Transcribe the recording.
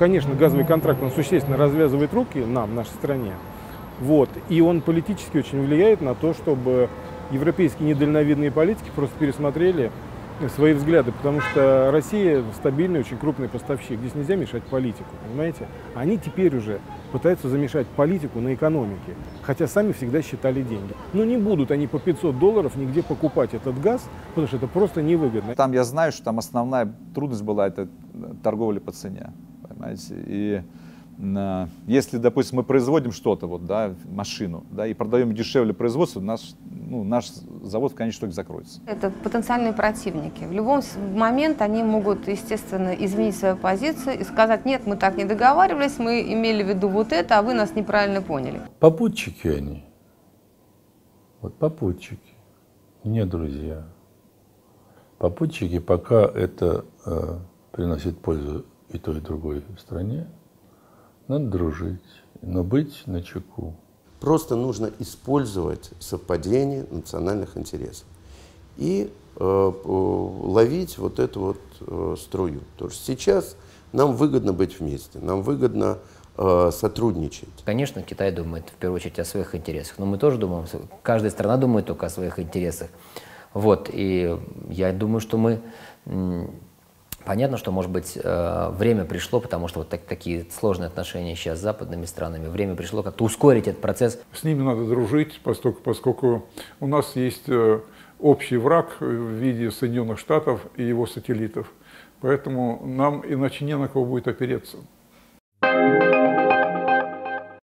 Конечно, газовый контракт, он существенно развязывает руки нам, нашей стране. Вот. И он политически очень влияет на то, чтобы европейские недальновидные политики просто пересмотрели свои взгляды, потому что Россия стабильный, очень крупный поставщик. Здесь нельзя мешать политику, понимаете? Они теперь уже пытаются замешать политику на экономике, хотя сами всегда считали деньги. Но не будут они по 500 долларов нигде покупать этот газ, потому что это просто невыгодно. Там я знаю, что там основная трудность была это торговля по цене, понимаете? И э, если, допустим, мы производим что-то, вот, да, машину, да, и продаем дешевле производство, наш, ну, наш завод в конечном итоге закроется. Это потенциальные противники. В любом момент они могут, естественно, изменить свою позицию и сказать, нет, мы так не договаривались, мы имели в виду вот это, а вы нас неправильно поняли. Попутчики они. Вот попутчики, не друзья. Попутчики, пока это э, приносит пользу и той, и другой стране, надо дружить, но быть на чеку. Просто нужно использовать совпадение национальных интересов и э, э, ловить вот эту вот э, струю. Потому что сейчас нам выгодно быть вместе, нам выгодно э, сотрудничать. Конечно, Китай думает в первую очередь о своих интересах, но мы тоже думаем, каждая страна думает только о своих интересах. Вот, и я думаю, что мы, понятно, что, может быть, э, время пришло, потому что вот так- такие сложные отношения сейчас с западными странами, время пришло как-то ускорить этот процесс. С ними надо дружить, поскольку, поскольку у нас есть э, общий враг в виде Соединенных Штатов и его сателлитов. Поэтому нам иначе не на кого будет опереться.